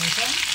mesa.